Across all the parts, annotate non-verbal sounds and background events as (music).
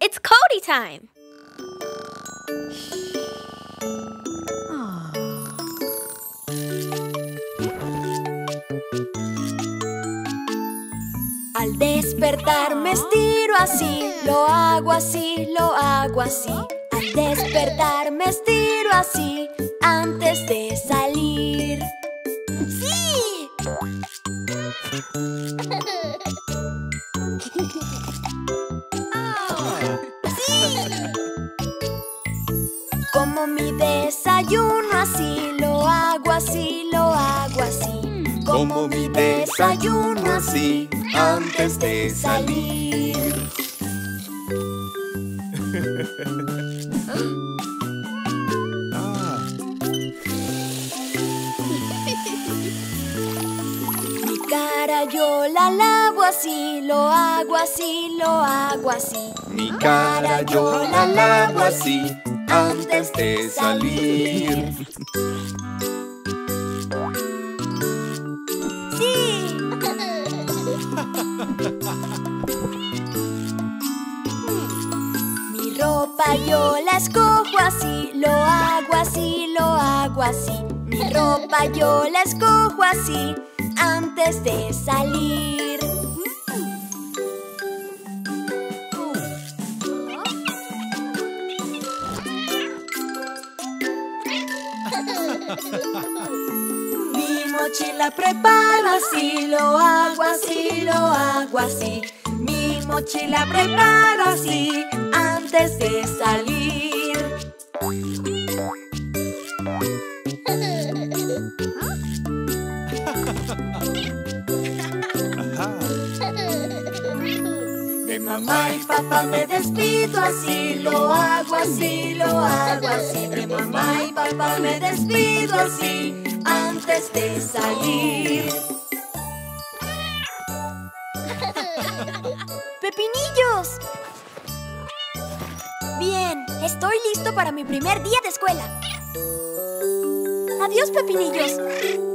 It's Cody time! Al despertar me estiro así, lo hago así, lo hago así. Al despertar me estiro así, antes de desayuno así, antes de salir. (laughs) Mi cara yo la lavo así, lo hago así, lo hago así. Mi cara yo la lavo así, antes de salir. Ropa yo la escojo así, lo hago así, lo hago así. Mi ropa yo la escojo así, antes de salir. Mi mochila preparo así, lo hago así, lo hago así. Mi mochila preparo así, antes de salir. De mamá y papá me despido así, lo hago así, lo hago así. De mamá y papá me despido así, antes de salir. Estoy listo para mi primer día de escuela. Adiós, Pepinillos.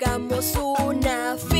Hagamos una finta,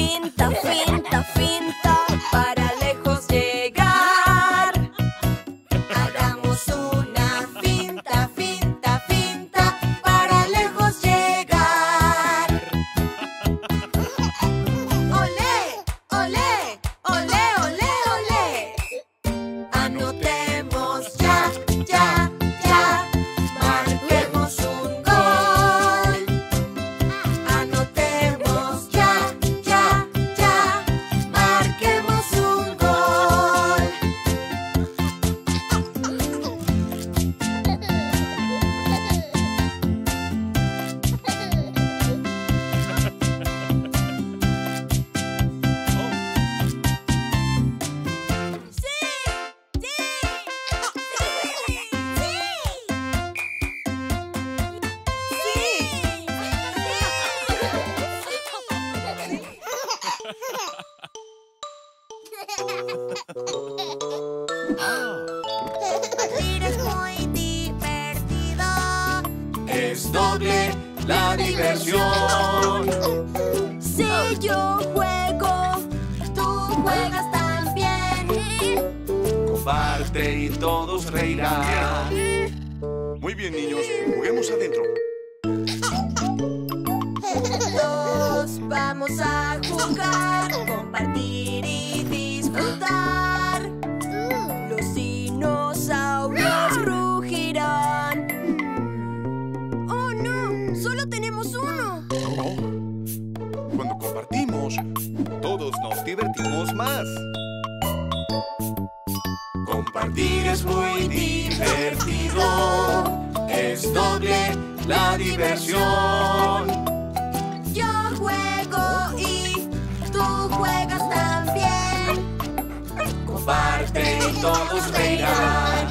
todos reirán.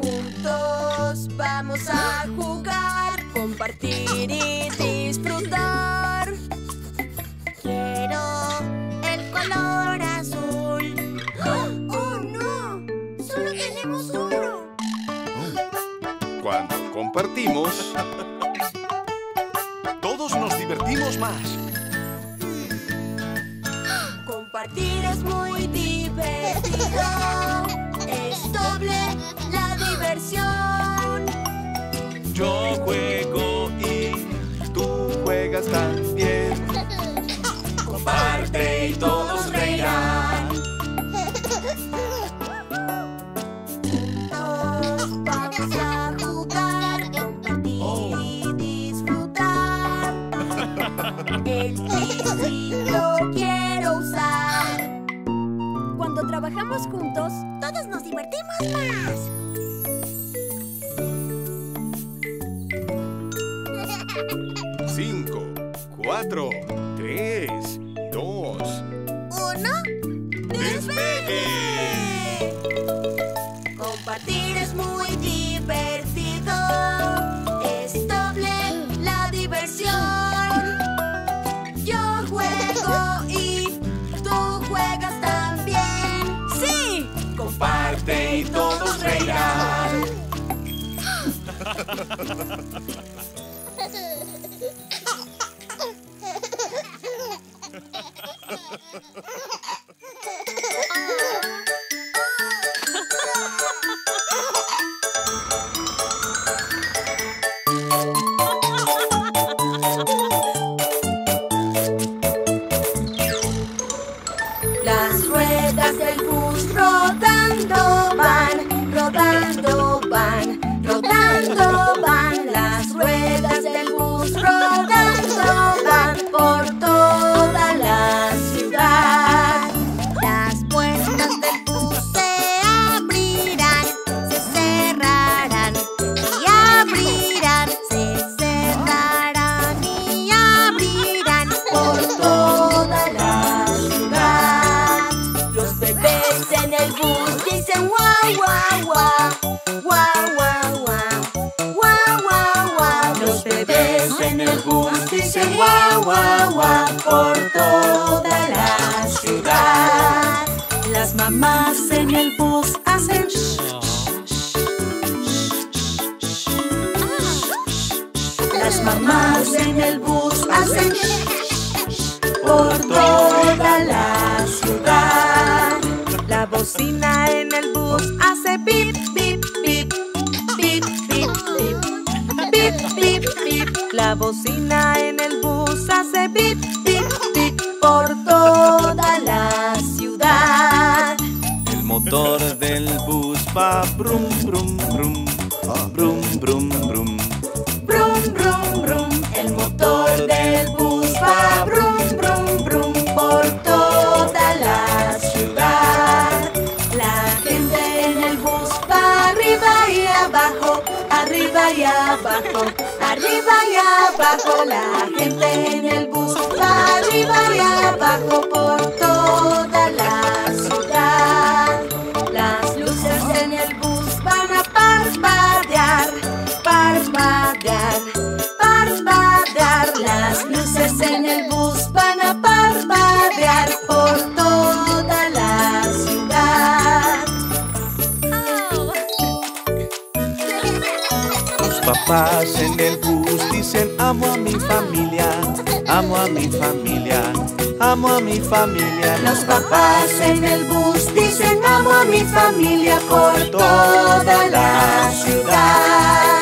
Juntos vamos a jugar, compartir y disfrutar. Quiero el color azul. ¡Oh, oh no! ¡Solo tenemos uno! Cuando compartimos, todos nos divertimos más. Es muy divertido. Es doble la diversión. Yo juego y tú juegas también. Comparte y todos trabajamos juntos, todos nos divertimos más. verdad. (laughs) por toda la ciudad. Las mamás en el bus hacen Las mamás en el bus hacen por toda arriba y abajo, la gente en el bus, arriba y abajo por todo. Dicen amo a mi familia, amo a mi familia, amo a mi familia. Los papás en el bus dicen amo a mi familia por toda la ciudad.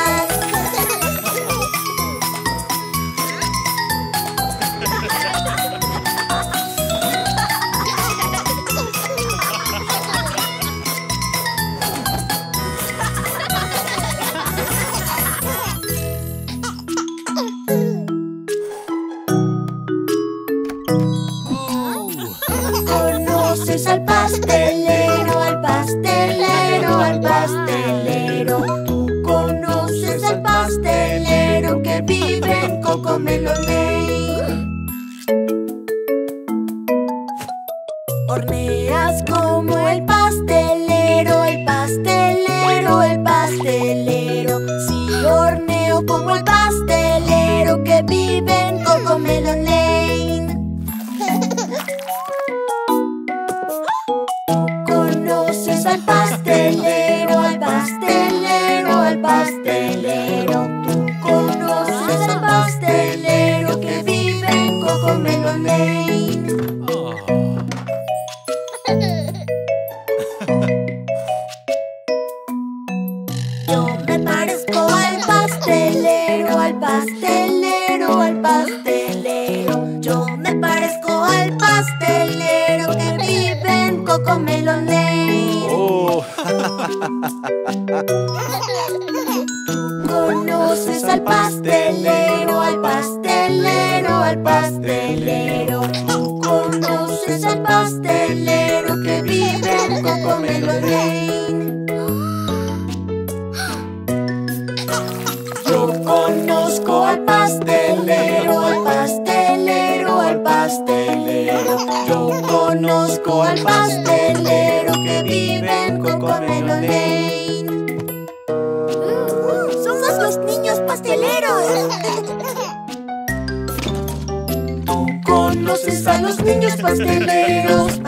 Pastelero que vive en Cocomelo Lane. ¡Somos los niños pasteleros! Tú conoces a los niños pasteleros,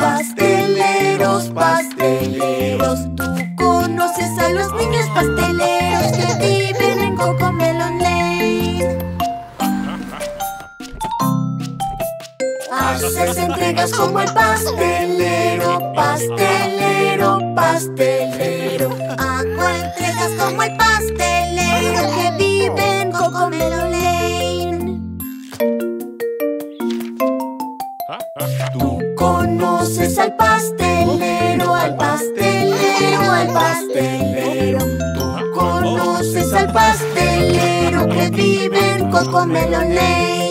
Haces entregas como el pastelero, pastelero, pastelero. Hago entregas como el pastelero que vive en Cocomelo Lane. Tú conoces al pastelero, al pastelero, al pastelero. Tú conoces al pastelero que vive en Cocomelo Lane.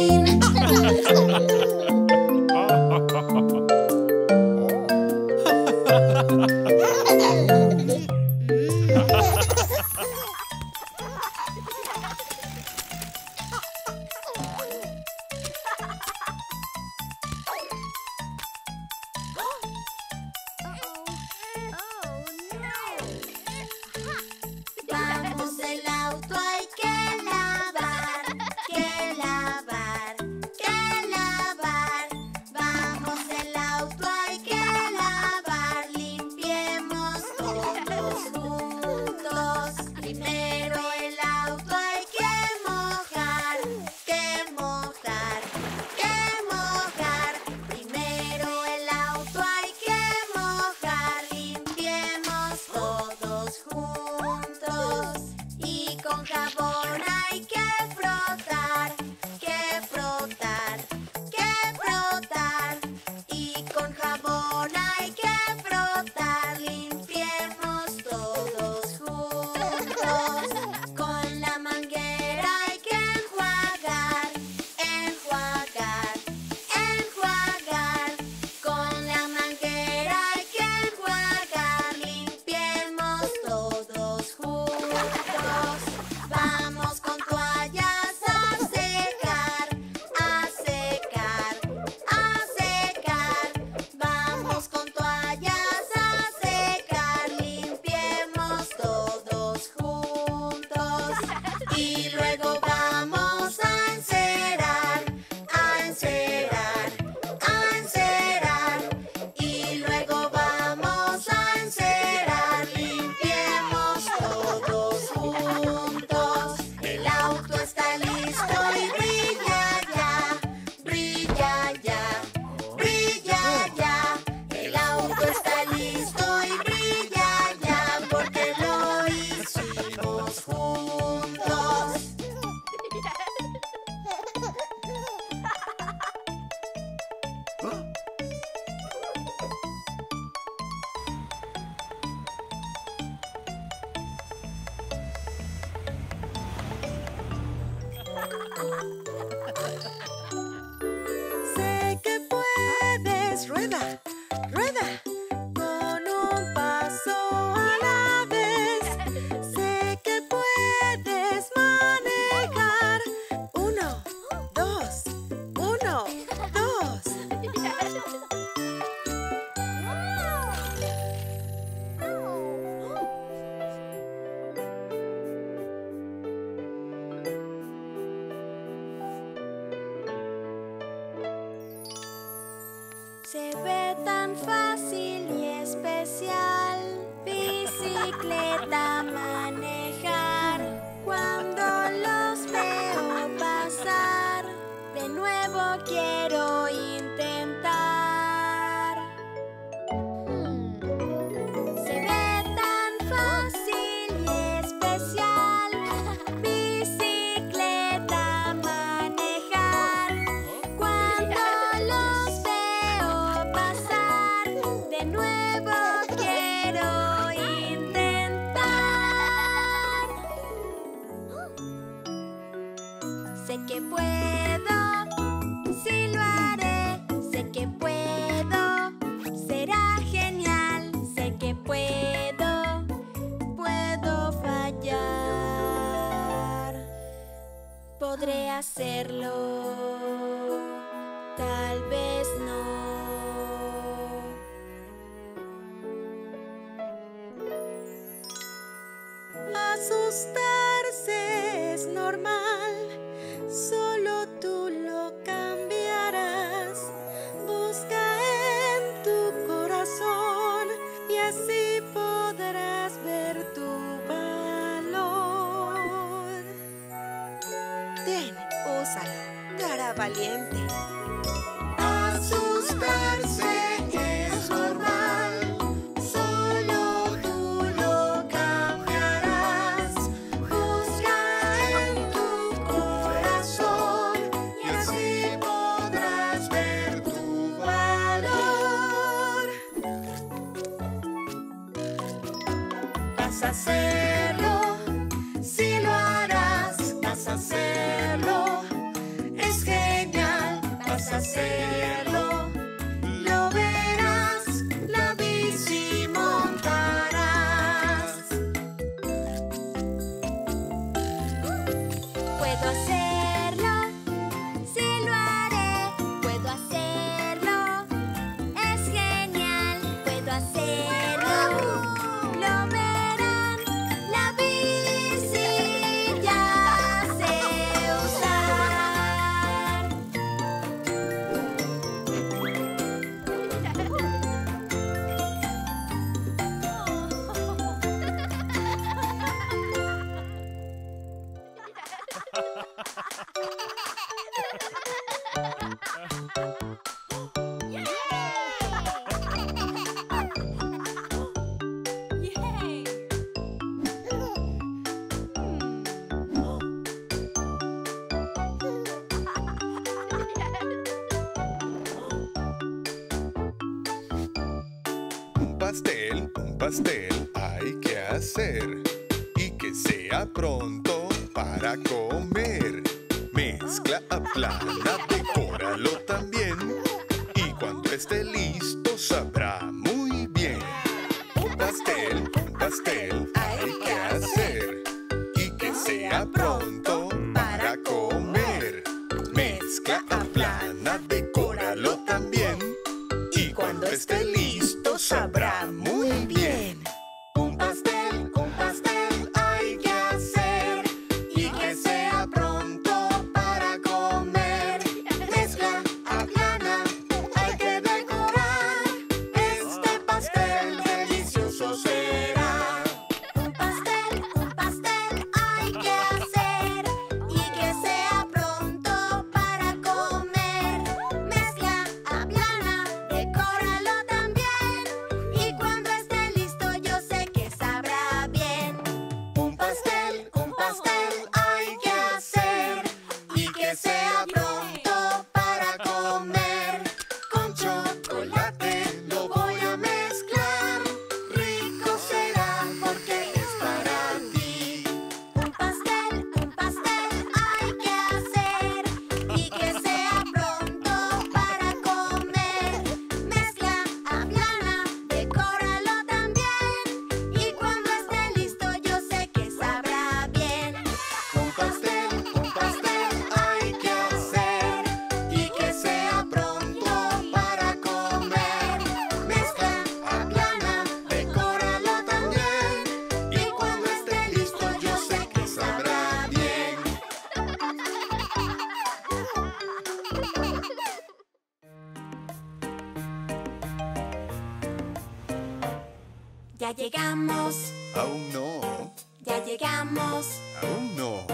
Llegamos, Aún no. ya llegamos, Aún no.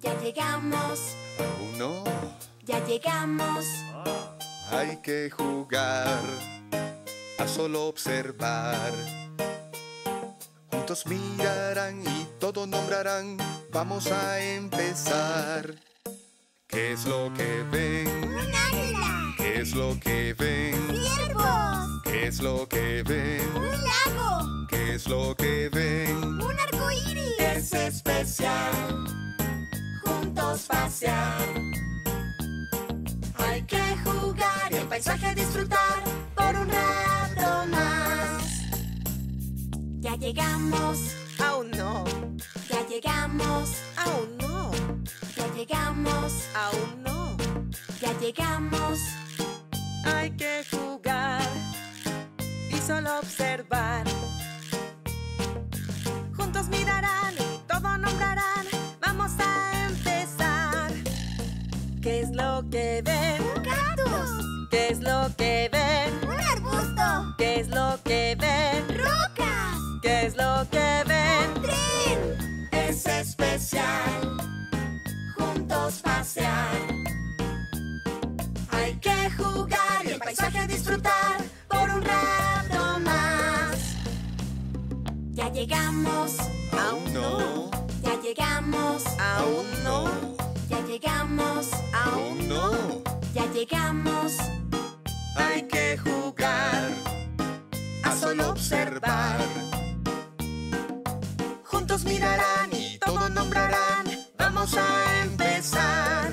ya llegamos, Aún no. ya llegamos. Hay que jugar a solo observar. Juntos mirarán y todo nombrarán. Vamos a empezar. ¿Qué es lo que ven? ¡Un águila! ¿Qué es lo que ven? ¡Ciervos! ¿Qué es lo que ven? ¡Un lago! ¿Qué es lo que ven? ¡Un arco iris! Es especial Juntos pasear. Hay que jugar y el paisaje disfrutar por un rato más. Ya llegamos, Aún no, ya llegamos, aún no, ya llegamos, aún no. ya llegamos. Hay que jugar solo observar. Juntos mirarán y todo nombrarán. Vamos a empezar. ¿Qué es lo que ven? ¡Un cactus! ¿Qué es lo que ven? ¡Un arbusto! ¿Qué es lo que ven? ¡Rocas! ¿Qué es lo que ven? ¡Tren! Es especial Juntos pasear. Hay que jugar y el paisaje disfrutar por un rato. Ya llegamos, Aún no. ya llegamos, Aún no, ya llegamos, Aún no. ya llegamos. Hay que jugar a solo observar. Juntos mirarán y todo nombrarán. Vamos a empezar.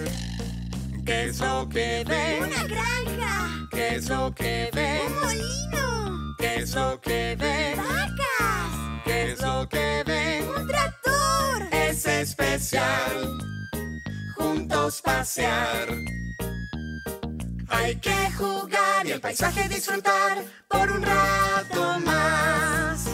¿Qué es lo que ven? ¡Una granja! ¿Qué es lo que ¡Un ven? molino! ¿Qué es lo que ven? ¡Vacas! ¿Qué es lo que ven? ¡Un tractor! Es especial juntos pasear. Hay que jugar y el paisaje disfrutar por un rato más.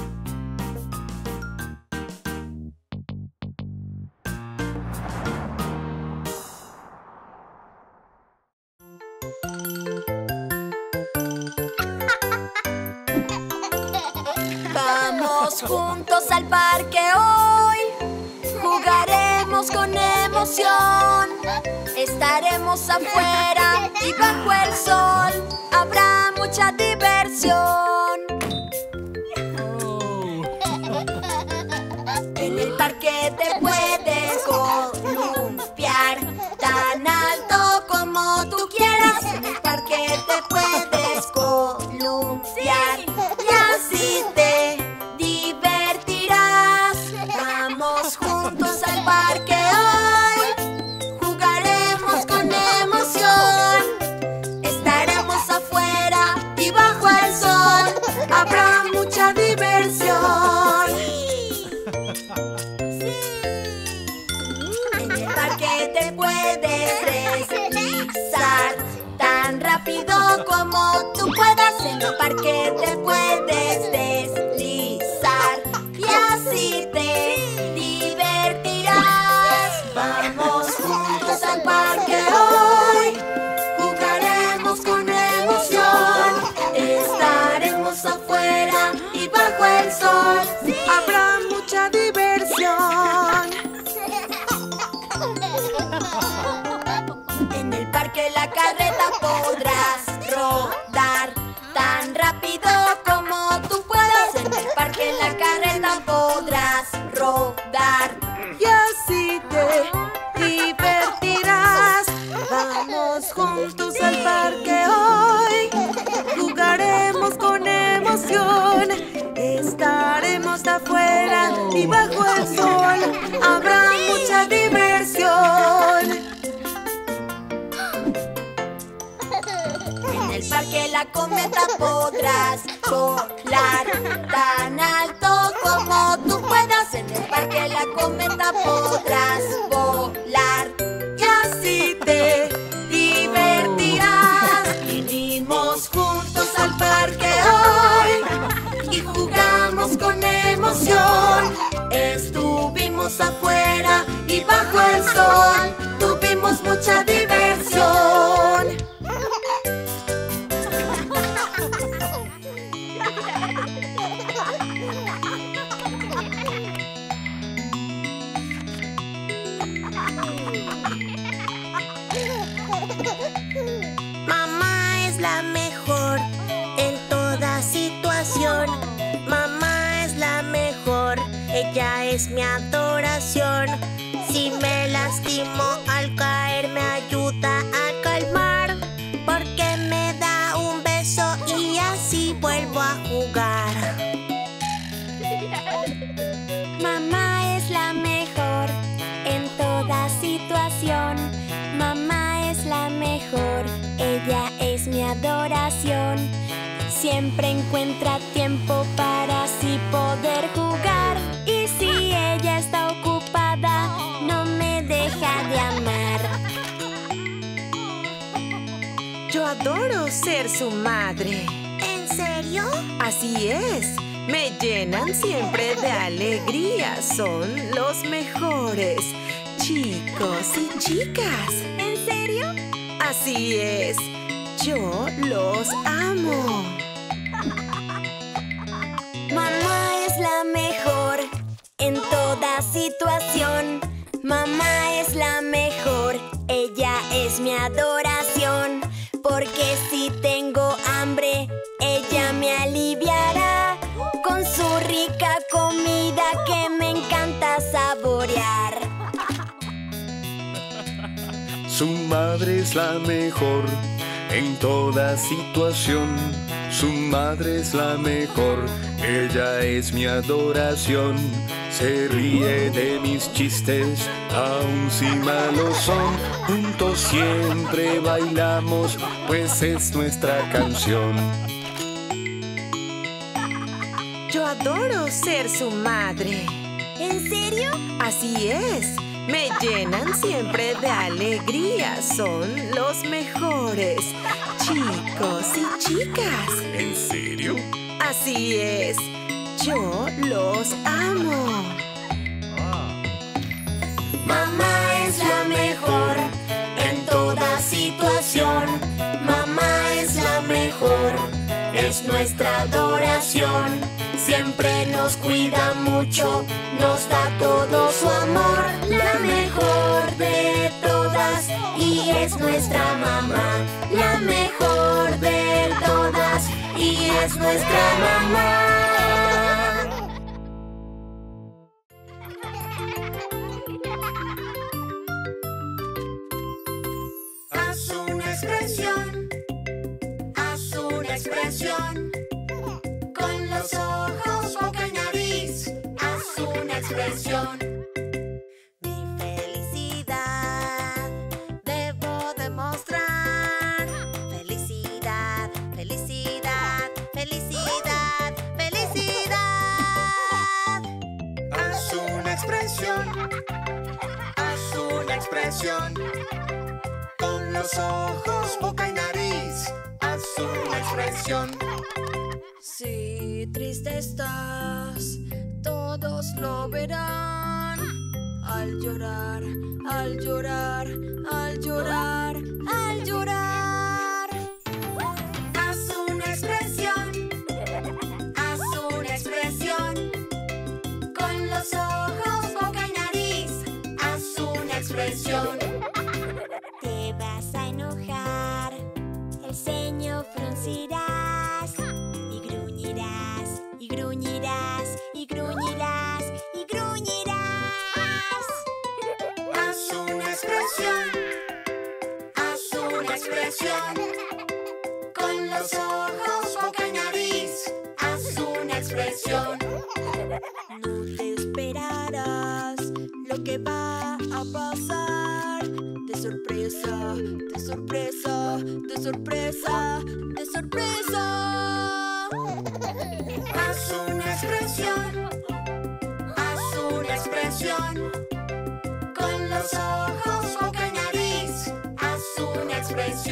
Vamos juntos al parque hoy. Jugaremos con emoción. Estaremos afuera y bajo el sol. Habrá mucha diversión. En el parque te puedes columpiar tan alto como tú quieras. En el parque te puedes parque te puedes deslizar y así te divertirás. Vamos juntos al parque hoy. Jugaremos con emoción. Estaremos afuera y bajo el sol. habrá mucha diversión. En el parque la carreta podrás y bajo el sol habrá mucha diversión. En el parque la cometa podrás volar tan alto como tú puedas. En el parque la cometa podrás volar Estuvimos afuera y bajo el sol tuvimos mucha. Adoro ser su madre. ¿En serio? Así es. Me llenan siempre de alegría. Son los mejores. Chicos y chicas. ¿En serio? Así es. Yo los amo. Mamá es la mejor en toda situación. Mamá es la mejor, ella es mi adoración. Porque si tengo hambre, ella me aliviará con su rica comida que me encanta saborear. Su madre es la mejor en toda situación. Su madre es la mejor, ella es mi adoración. Se ríe de mis chistes, aun si malos son. Juntos siempre bailamos, pues es nuestra canción. Yo adoro ser su madre. ¿En serio? Así es. Me llenan siempre de alegría. Son los mejores. Chicos y chicas. ¿En serio? Así es. Yo los amo. Mamá es la mejor en toda situación. Mamá es la mejor, es nuestra adoración. Siempre nos cuida mucho, nos da todo su amor. La mejor de todas y es nuestra mamá. La mejor de todas y es nuestra mamá. Haz una expresión. Haz una expresión. Mi felicidad debo demostrar. Felicidad, felicidad, felicidad, felicidad. Haz una expresión. Haz una expresión. Con los ojos, boca y nariz. Haz una expresión. Si triste estás, todos lo verán. Al llorar, al llorar, al llorar, al llorar. Con los ojos, boca y nariz. Haz una expresión. No te esperarás lo que va a pasar. De sorpresa, de sorpresa, de sorpresa, de sorpresa. Haz una expresión. Haz una expresión. Con los ojos,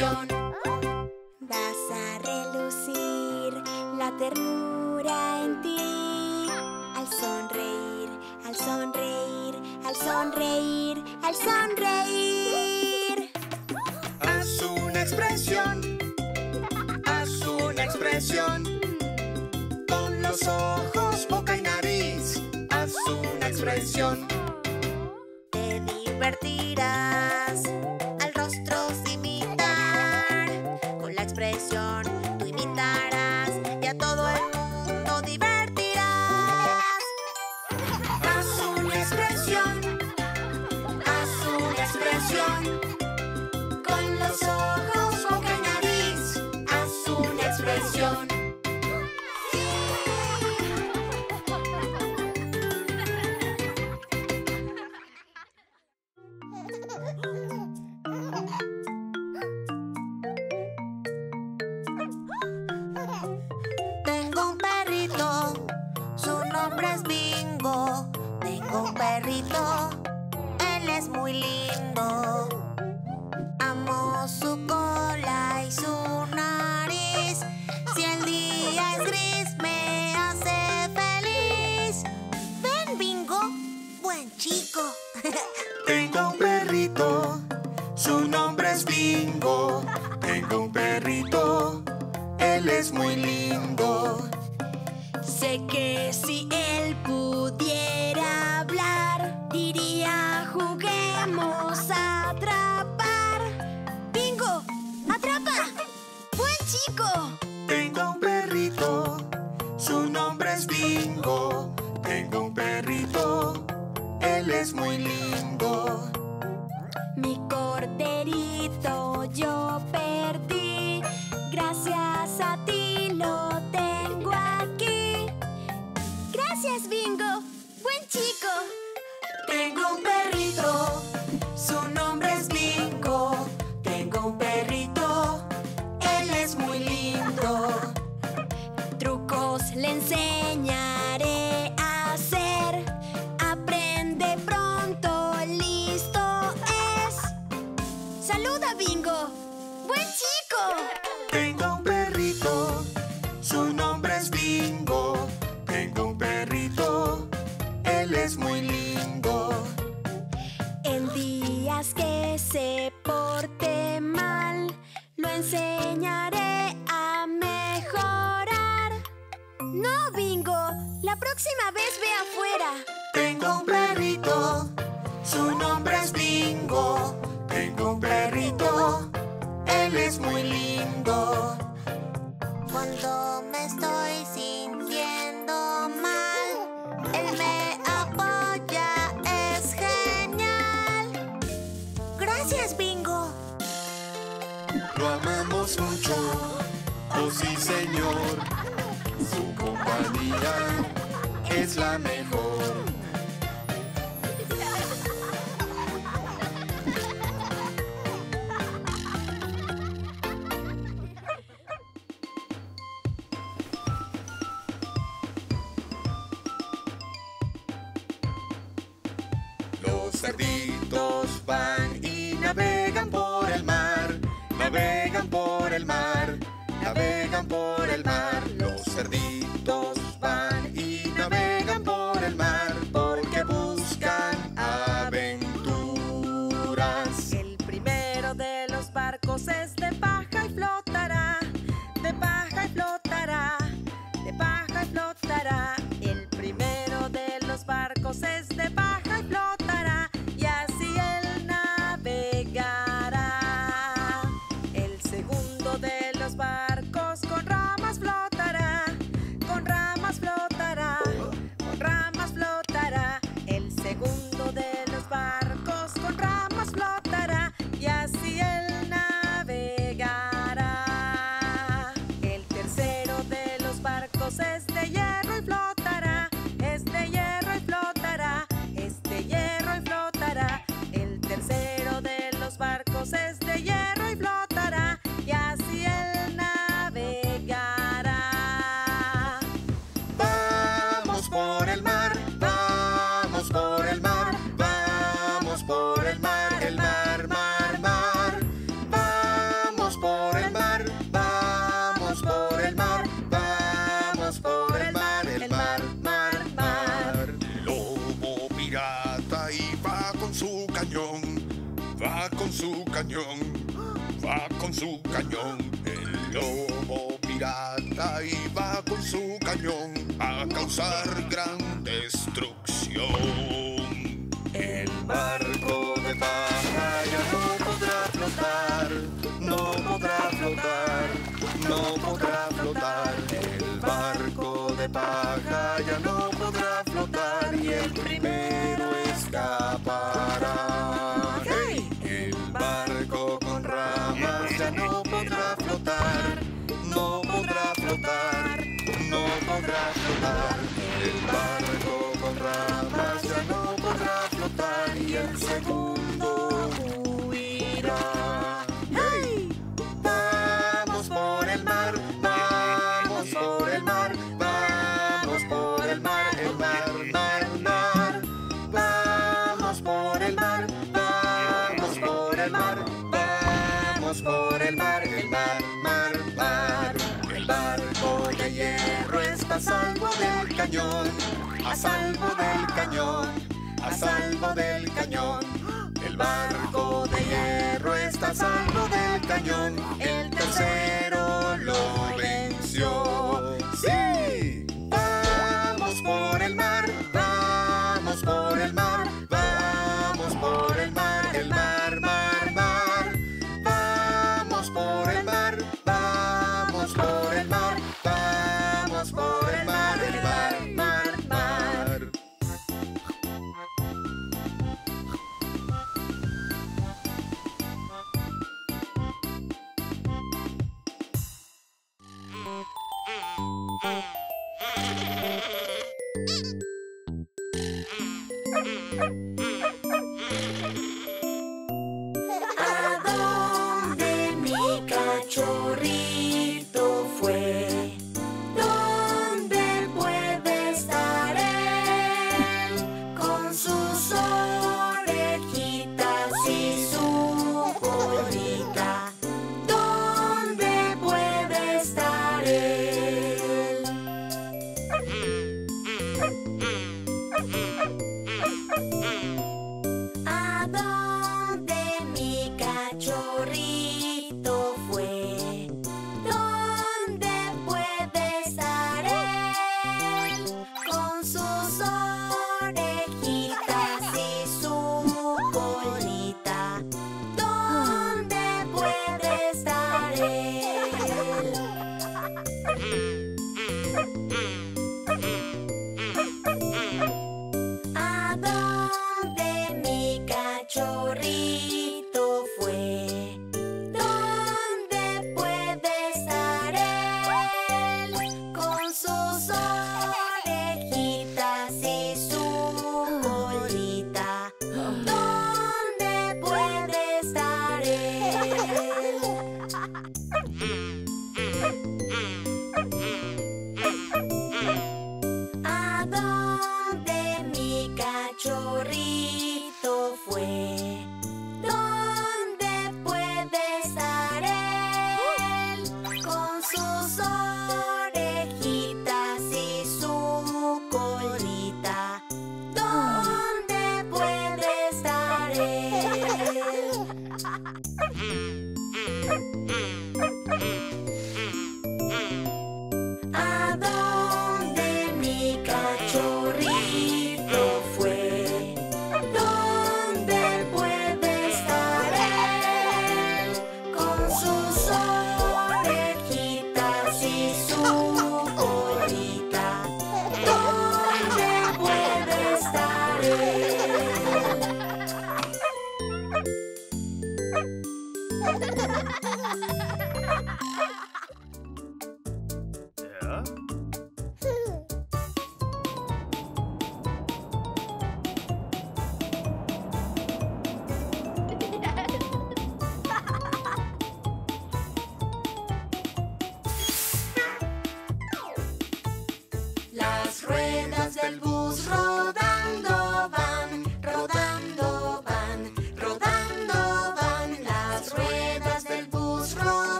Vas a relucir la ternura en ti. Al sonreír, al sonreír, al sonreír, al sonreír. Haz una expresión. Haz una expresión. Con los ojos, boca y nariz. Haz una expresión. ¡Buen chico! Tengo un perrito, su nombre es Bingo. Tengo un perrito, él es muy lindo. En días que se porte mal, lo enseñaré a mejorar. ¡No, Bingo! La próxima vez ve afuera. muy lindo. Cuando me estoy sintiendo mal, él me apoya, es genial. Gracias, Bingo. Lo amamos mucho, oh sí, señor. Su compañía es la mejor.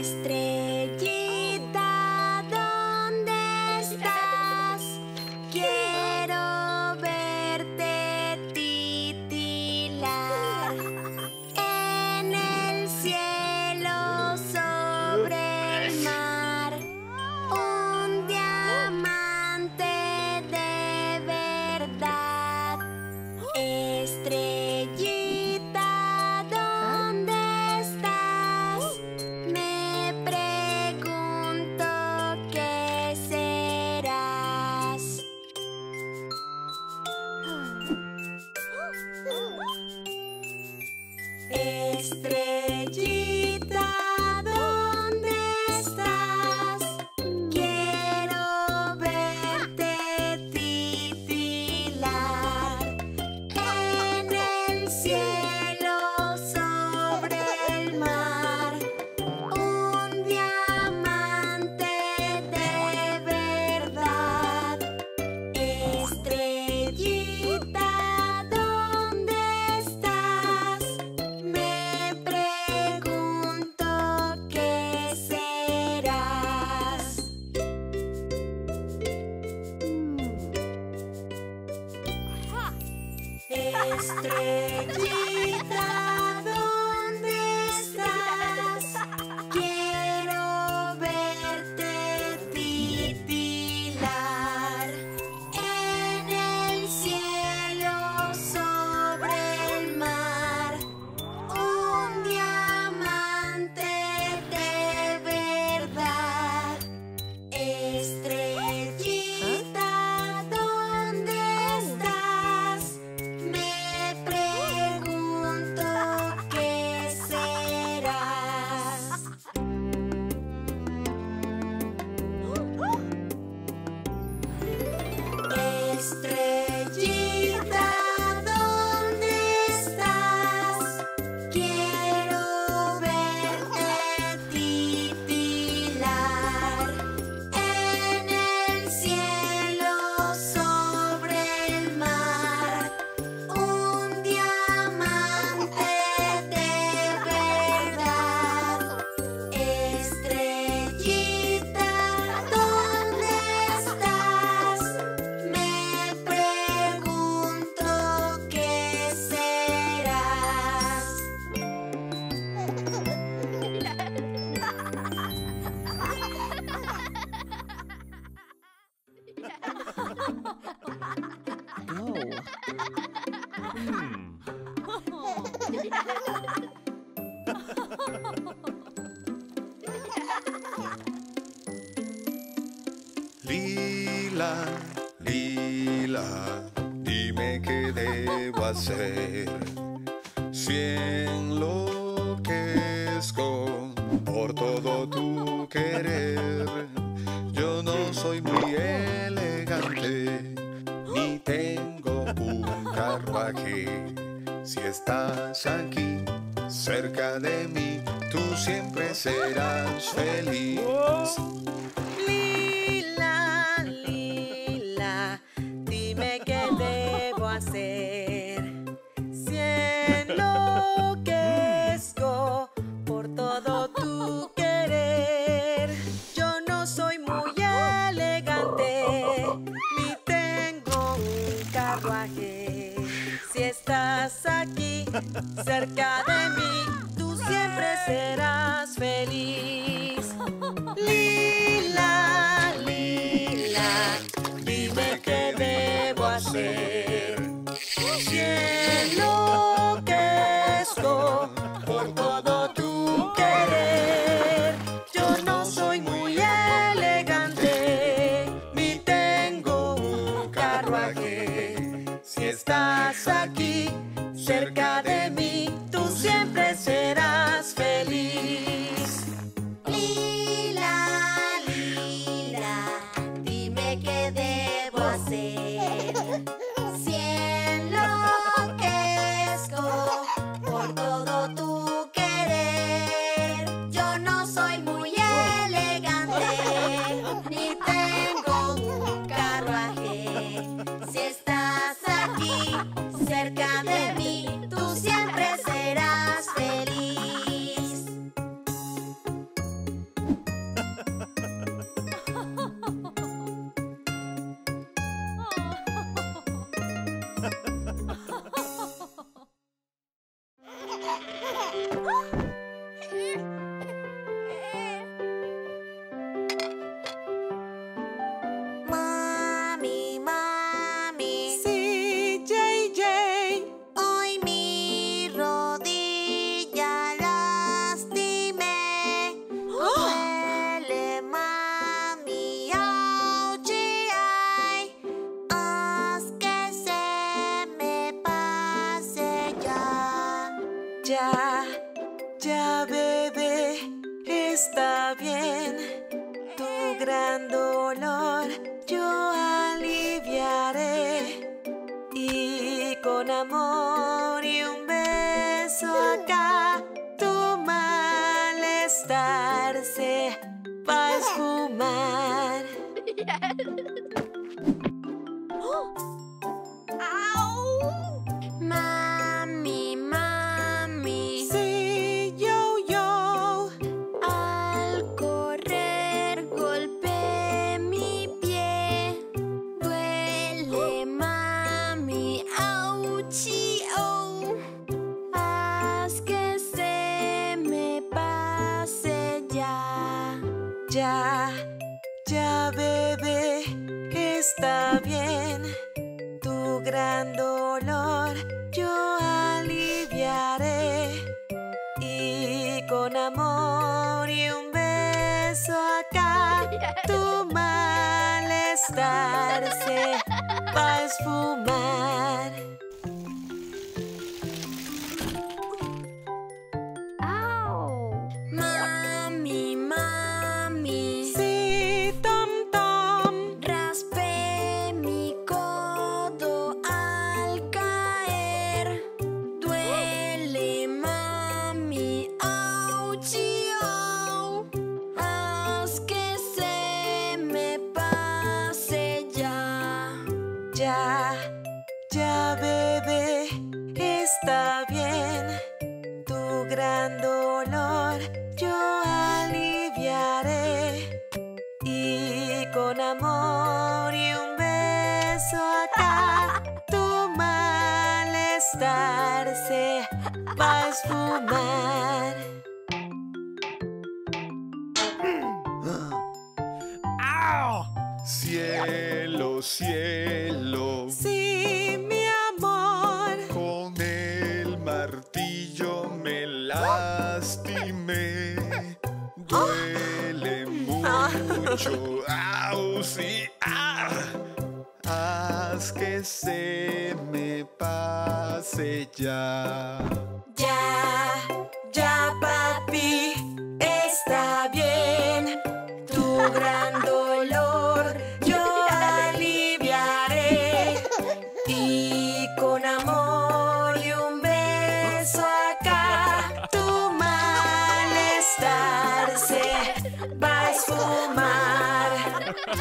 estrella. Ya,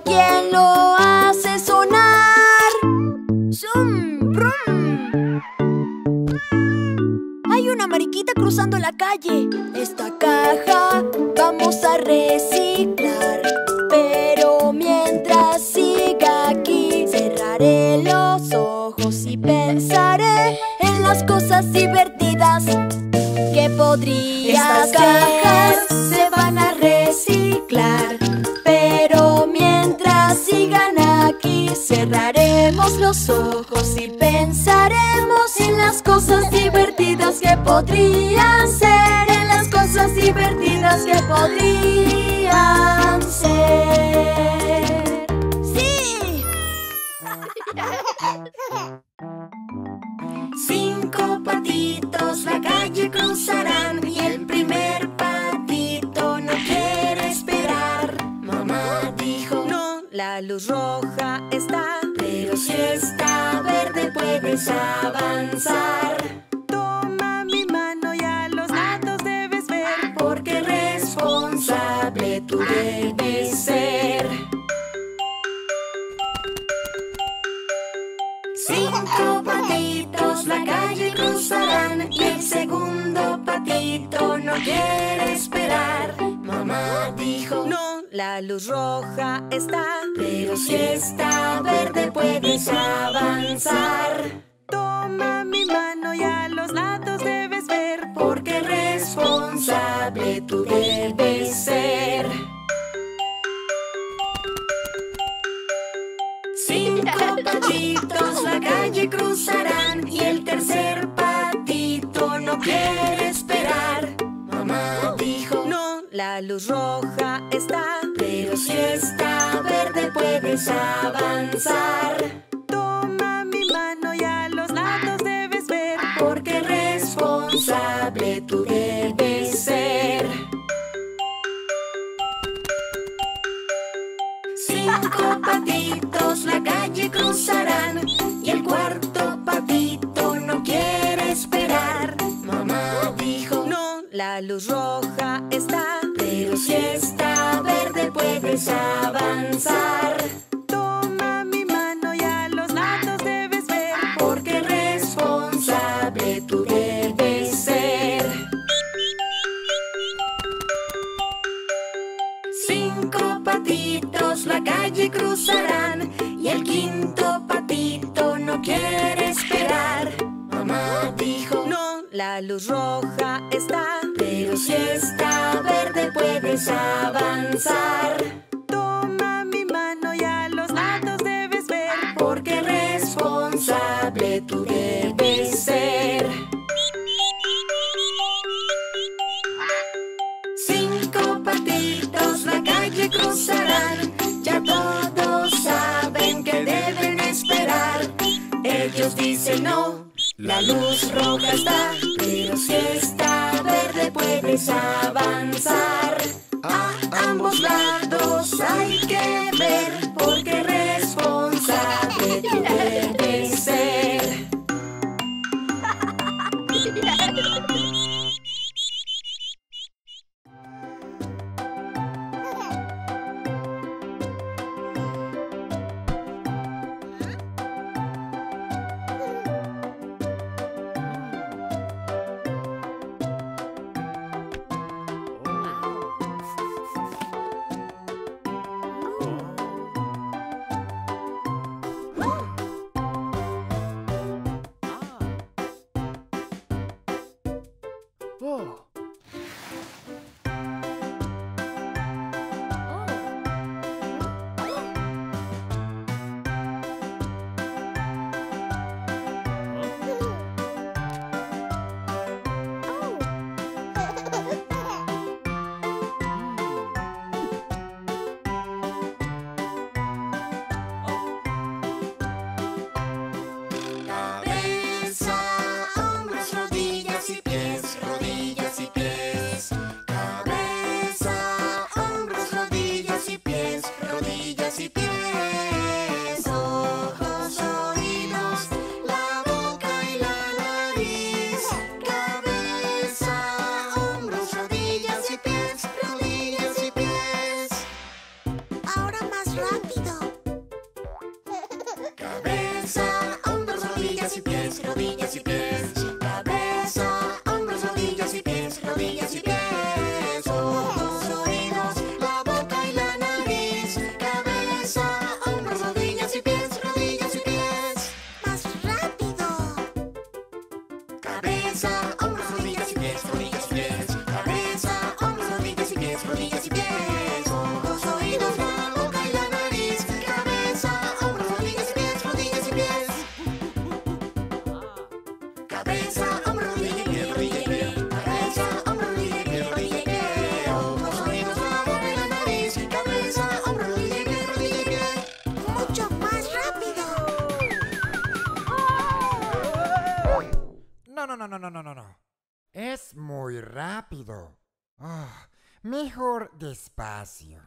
soy quien lo hace sonar. Zum, brum. Hay una mariquita cruzando la calle. Esta caja vamos a reciclar. Pero mientras siga aquí, cerraré los ojos y pensaré en las cosas divertidas que podría ser. cajas los ojos y pensaremos en las cosas divertidas que podrían ser. En las cosas divertidas que podrían ser. ¡Sí! Cinco patitos la calle cruzarán y el primer patito no quiere esperar. Mamá dijo, No, la luz roja está. Pero si está verde puedes avanzar. Toma mi mano y a los lados debes ver. Porque responsable tú debes ser. Cinco patitos la calle cruzarán y el segundo patito no quiere esperar. Mamá dijo, No, la luz roja está. pero si está verde puedes avanzar. Toma mi mano y a los lados debes ver. Porque responsable tú debes ser. Cinco (laughs) patitos la calle cruzarán la luz roja está. pero si está verde puedes avanzar. Toma mi mano y a los lados debes ver. Porque responsable tú debes ser. Cinco patitos la calle cruzarán y el cuarto patito no quiere esperar. Mamá dijo, No, la luz roja está. Si está verde puedes avanzar. La luz roja está. pero si está verde puedes avanzar. Toma mi mano y a los lados debes ver. Porque responsable tú debes ser. Cinco patitos la calle cruzarán, ya todos saben que deben esperar. Ellos dicen no, la luz roja está, pero si está verde puedes avanzar. Mejor despacio.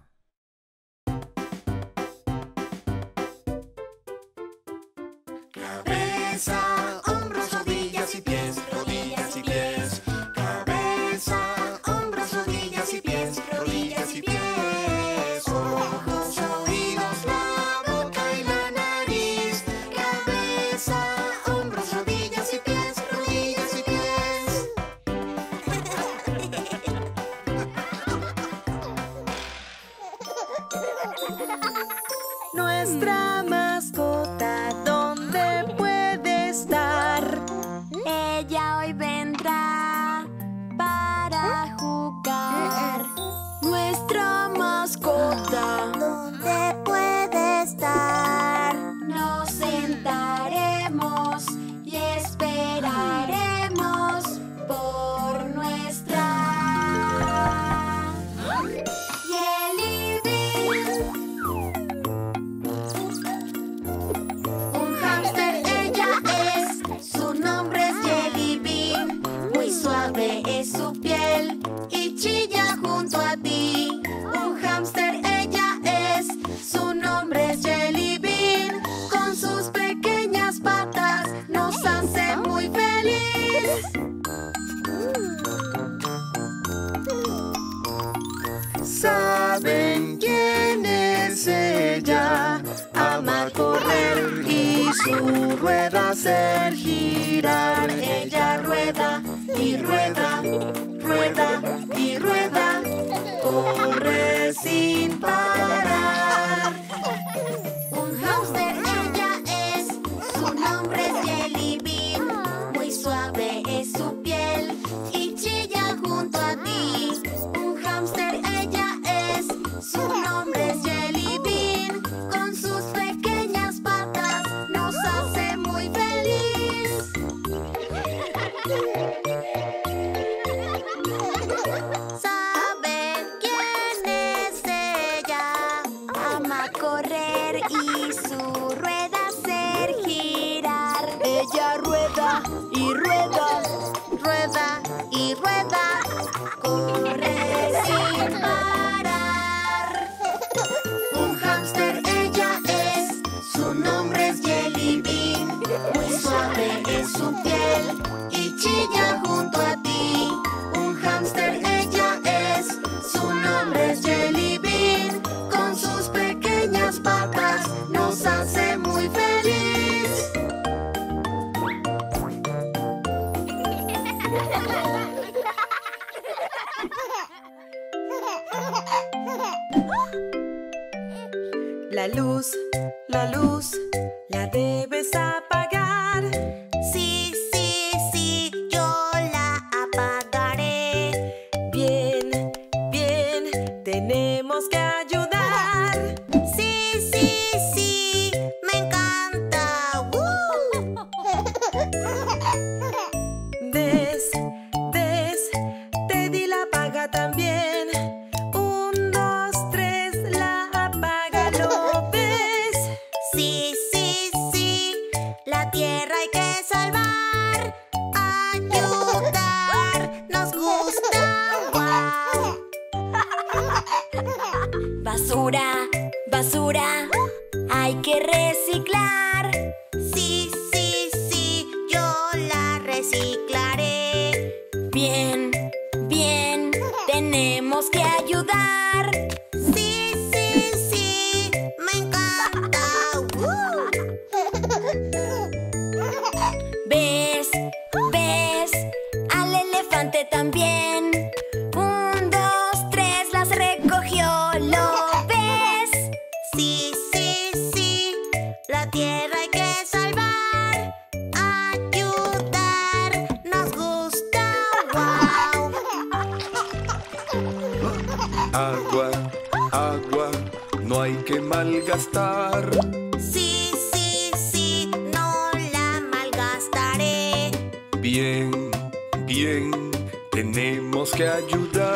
Tenemos que ayudar.